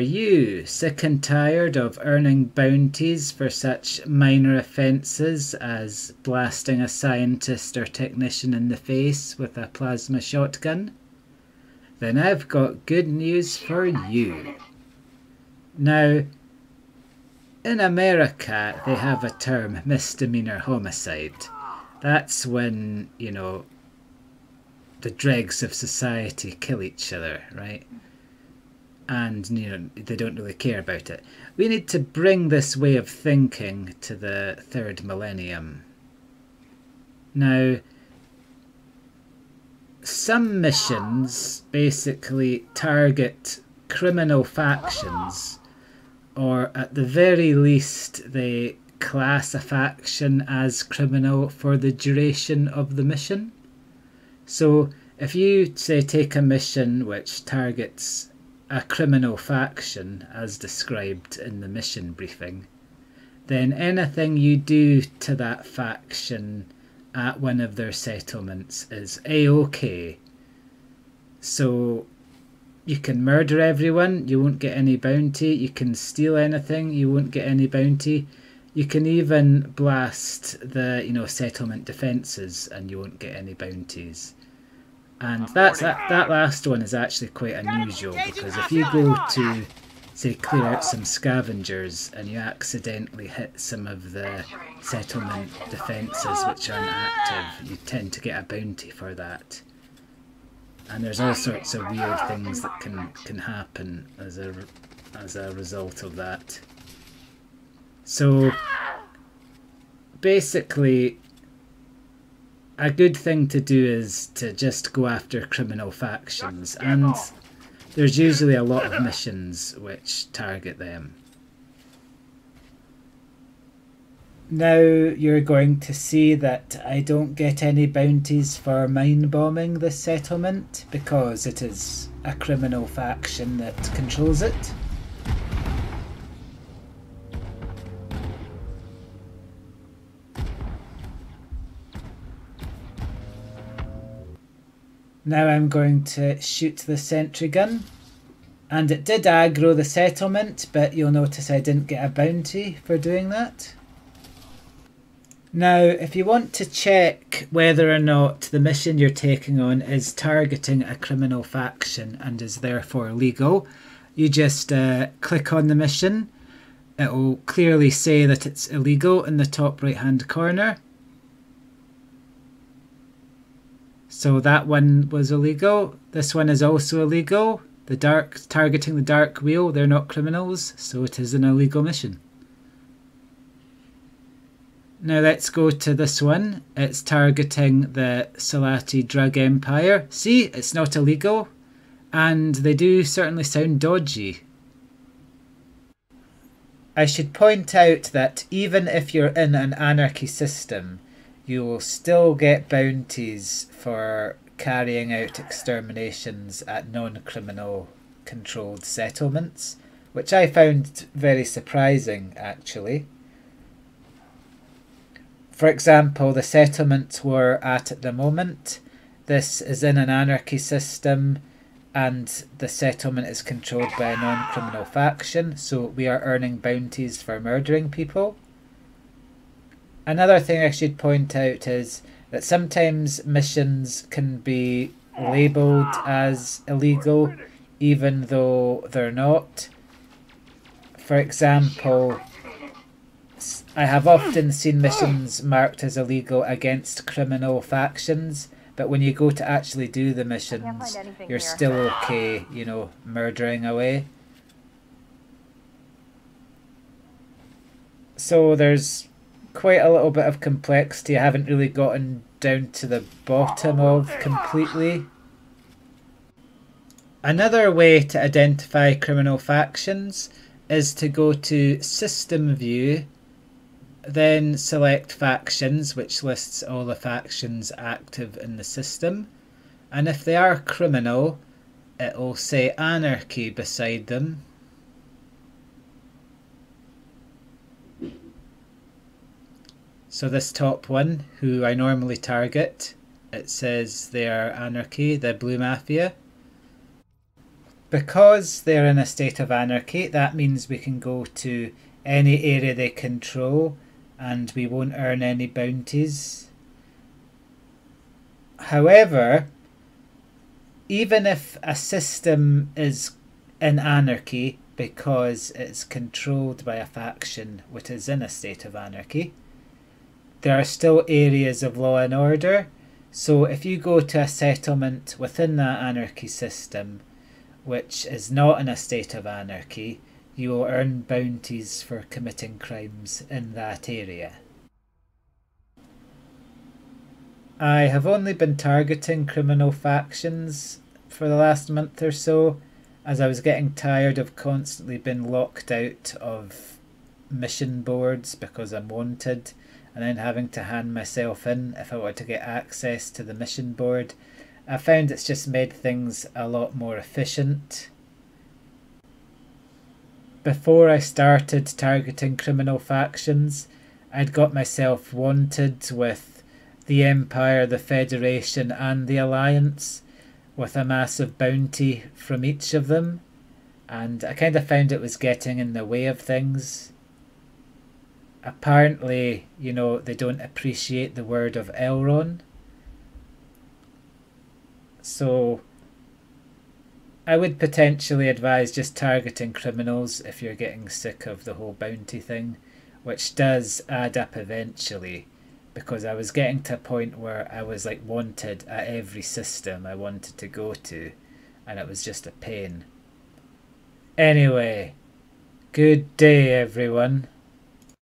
Are you sick and tired of earning bounties for such minor offences as blasting a scientist or technician in the face with a plasma shotgun? Then I've got good news for you. Now, in America, they have a term misdemeanor homicide. That's when, you know, the dregs of society kill each other, right? And you know they don't really care about it. We need to bring this way of thinking to the third millennium. Now, some missions basically target criminal factions, or at the very least, they class a faction as criminal for the duration of the mission. So, if you say take a mission which targets a criminal faction as described in the mission briefing, then anything you do to that faction at one of their settlements is a-okay. So you can murder everyone, you won't get any bounty. You can steal anything, you won't get any bounty. You can even blast the, you know, settlement defences and you won't get any bounties. And that's that, that last one is actually quite unusual because if you go to say clear out some scavengers and you accidentally hit some of the settlement defences which aren't active, you tend to get a bounty for that. And there's all sorts of weird things that can can happen as a as a result of that. So basically a good thing to do is to just go after criminal factions, and there's usually a lot of missions which target them. Now you're going to see that I don't get any bounties for mine bombing this settlement because it is a criminal faction that controls it. Now I'm going to shoot the sentry gun. And it did aggro the settlement, but you'll notice I didn't get a bounty for doing that. Now, if you want to check whether or not the mission you're taking on is targeting a criminal faction and is therefore legal, you just uh, click on the mission. It will clearly say that it's illegal in the top right hand corner. So that one was illegal. This one is also illegal. The dark targeting the dark wheel, they're not criminals, so it is an illegal mission. Now let's go to this one. It's targeting the Salati drug empire. See, it's not illegal. And they do certainly sound dodgy. I should point out that even if you're in an anarchy system, you will still get bounties for carrying out exterminations at non criminal controlled settlements, which I found very surprising actually. For example, the settlements we're at at the moment, this is in an anarchy system and the settlement is controlled by a non criminal faction, so we are earning bounties for murdering people. Another thing I should point out is that sometimes missions can be labelled as illegal even though they're not. For example, I have often seen missions marked as illegal against criminal factions, but when you go to actually do the missions, you're here. still okay, you know, murdering away. So there's quite a little bit of complexity I haven't really gotten down to the bottom of completely. Another way to identify criminal factions is to go to System View, then select Factions, which lists all the factions active in the system. And if they are criminal, it will say Anarchy beside them, So this top one, who I normally target, it says they are Anarchy, the Blue Mafia. Because they're in a state of anarchy, that means we can go to any area they control and we won't earn any bounties. However, even if a system is in anarchy because it's controlled by a faction which is in a state of anarchy, there are still areas of law and order. So if you go to a settlement within that anarchy system, which is not in a state of anarchy, you will earn bounties for committing crimes in that area. I have only been targeting criminal factions for the last month or so, as I was getting tired of constantly being locked out of mission boards because I'm wanted, and then having to hand myself in if I wanted to get access to the mission board. I found it's just made things a lot more efficient. Before I started targeting criminal factions, I'd got myself wanted with the Empire, the Federation, and the Alliance, with a massive bounty from each of them. And I kind of found it was getting in the way of things. Apparently, you know, they don't appreciate the word of L. Ron. So I would potentially advise just targeting criminals if you're getting sick of the whole bounty thing, which does add up eventually because I was getting to a point where I was like wanted at every system I wanted to go to and it was just a pain. Anyway, good day everyone.